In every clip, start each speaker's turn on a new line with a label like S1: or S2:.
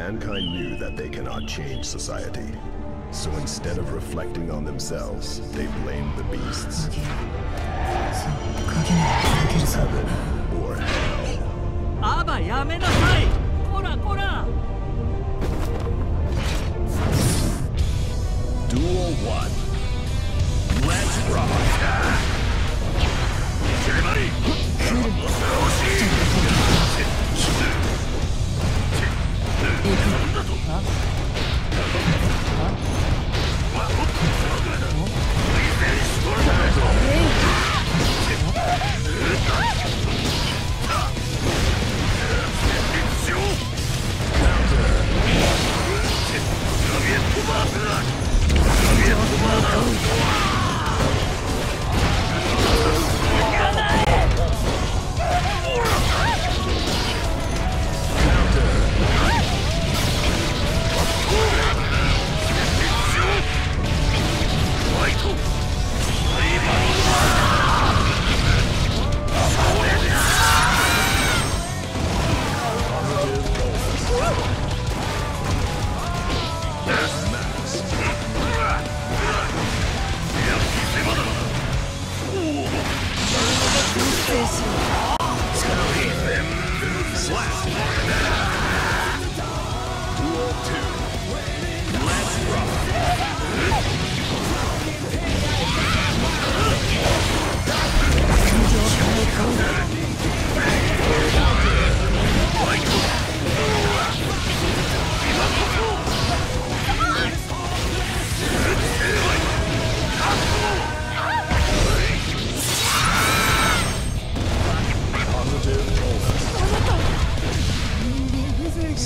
S1: Mankind knew that they cannot change society. So instead of reflecting on themselves, they blamed the beasts. Heaven or hell.
S2: Abba! Kora, kora!
S1: Duel 1. Let's rock!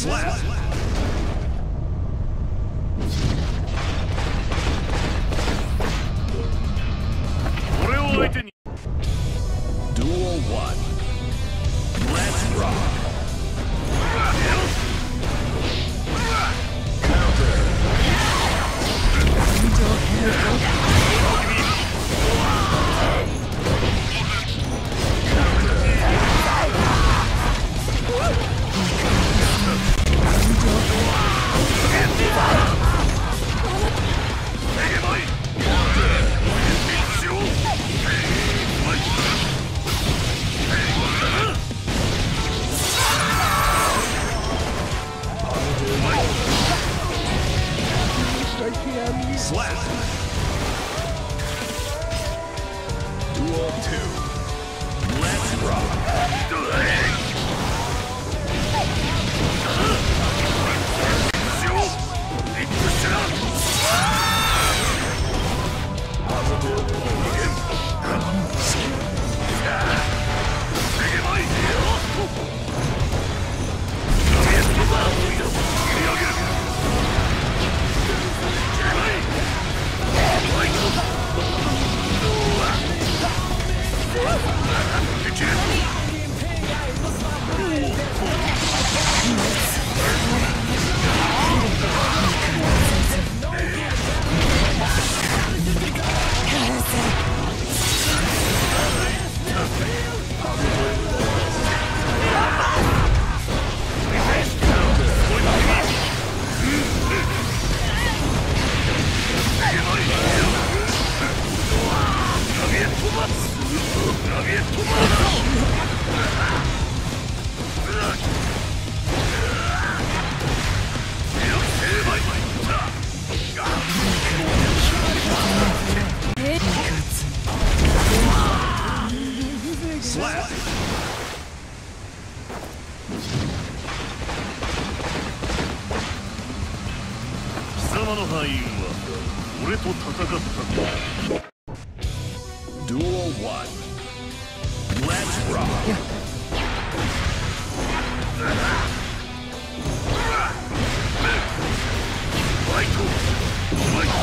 S3: 俺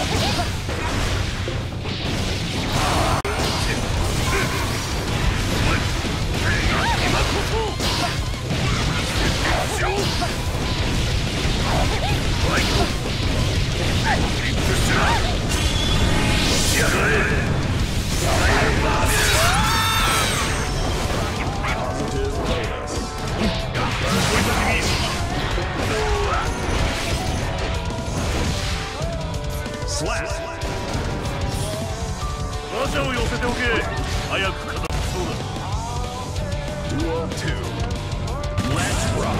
S1: Yeah.
S3: 者を寄せておけ早く片付きそうだ
S1: Duel 2. Let's rock.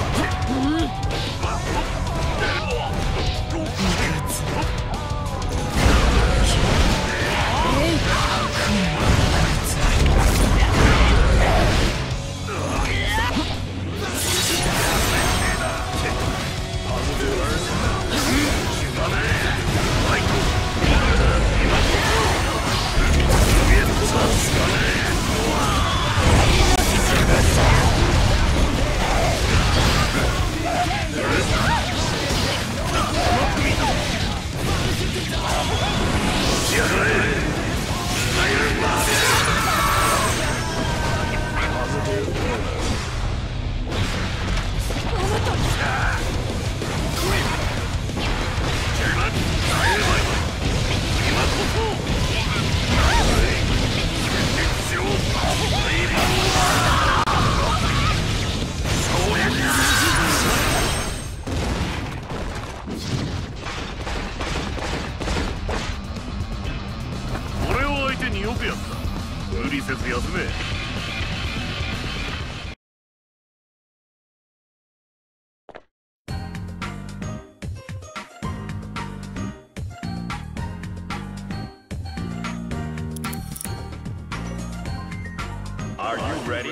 S1: Are you ready?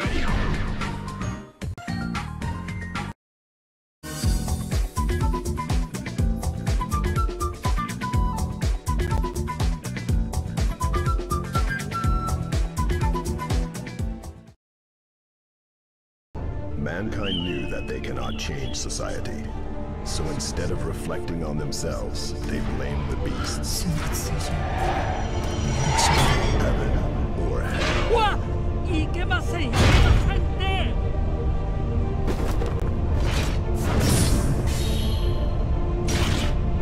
S1: Mankind knew that they cannot change society. So instead of reflecting on themselves, they blamed the beasts. Heaven or hell.
S2: What? せい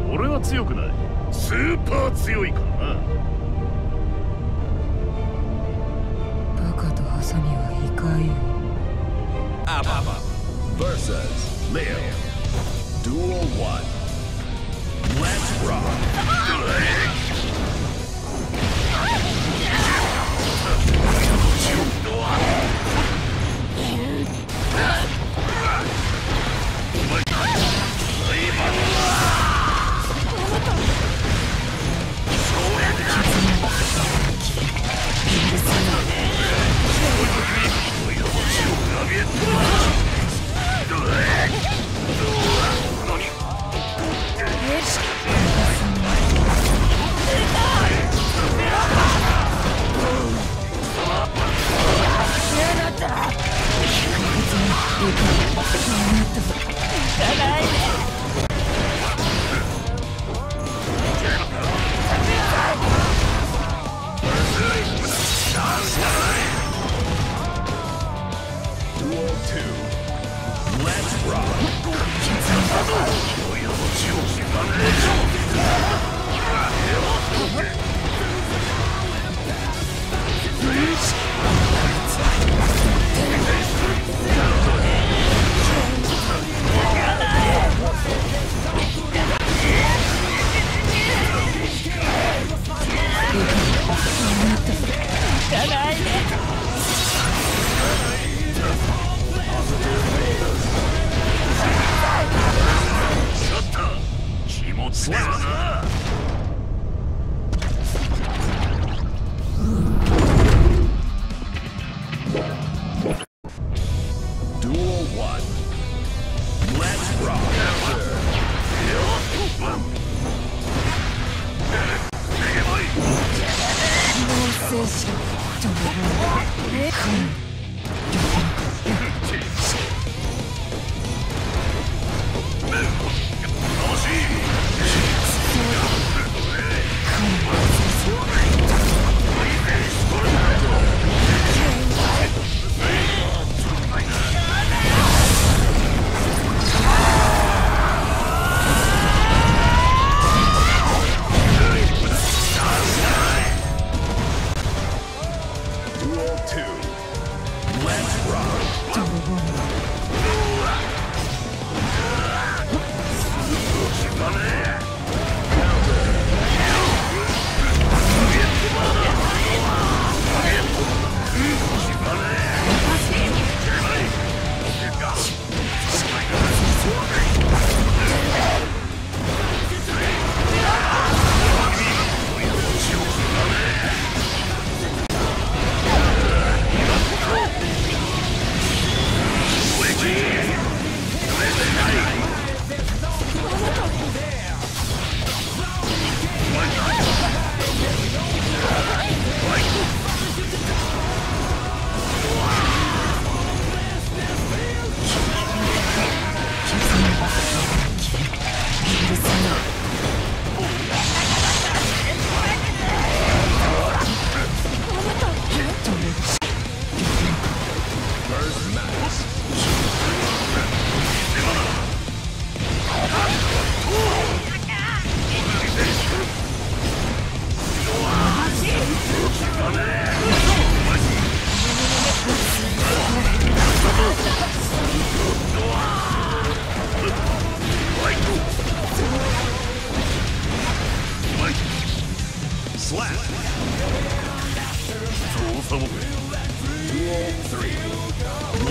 S3: 俺は強くない。スーパー強いか
S4: れ
S1: awesome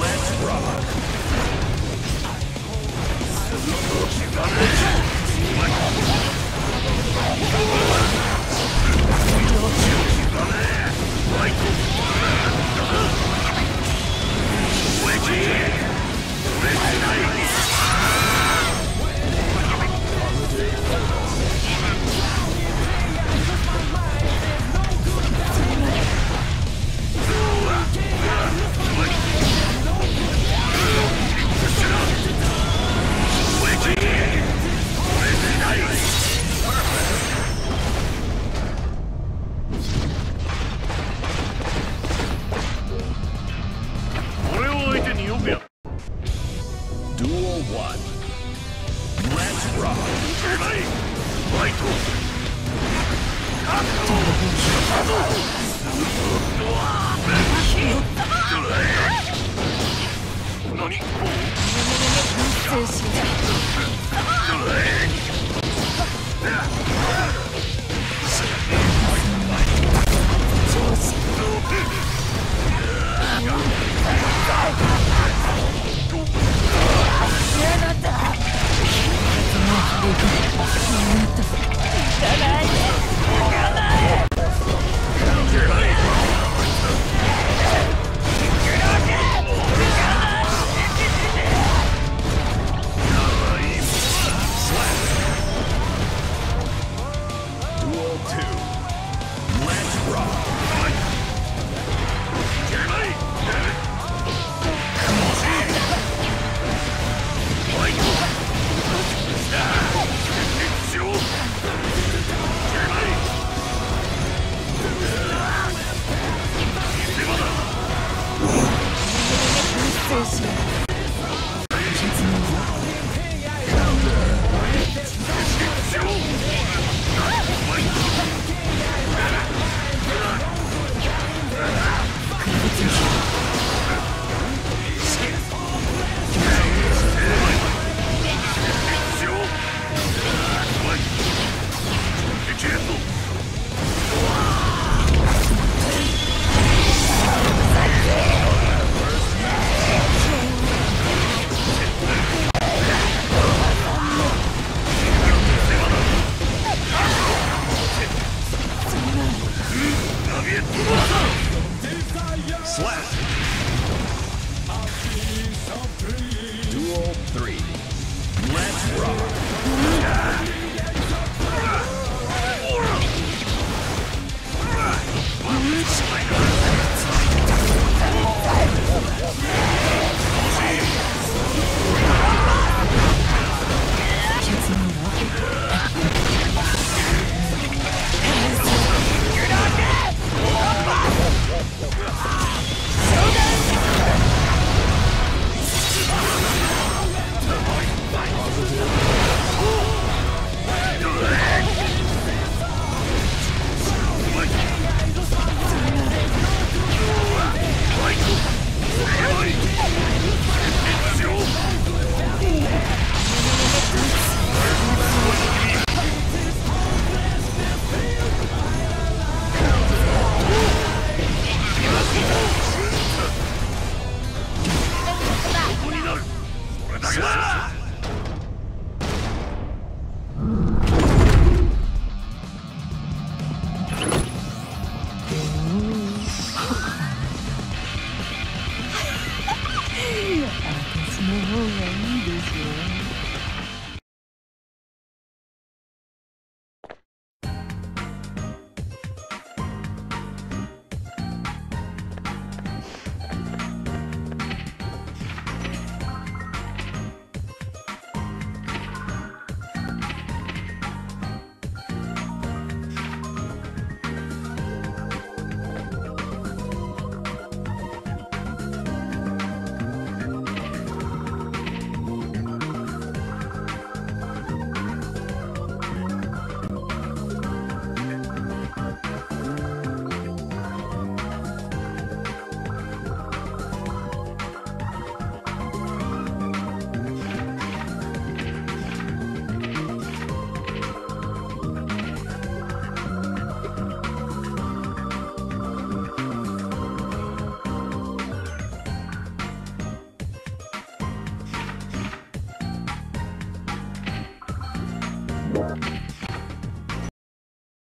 S1: Let's rock!
S4: Witchy! Witchy!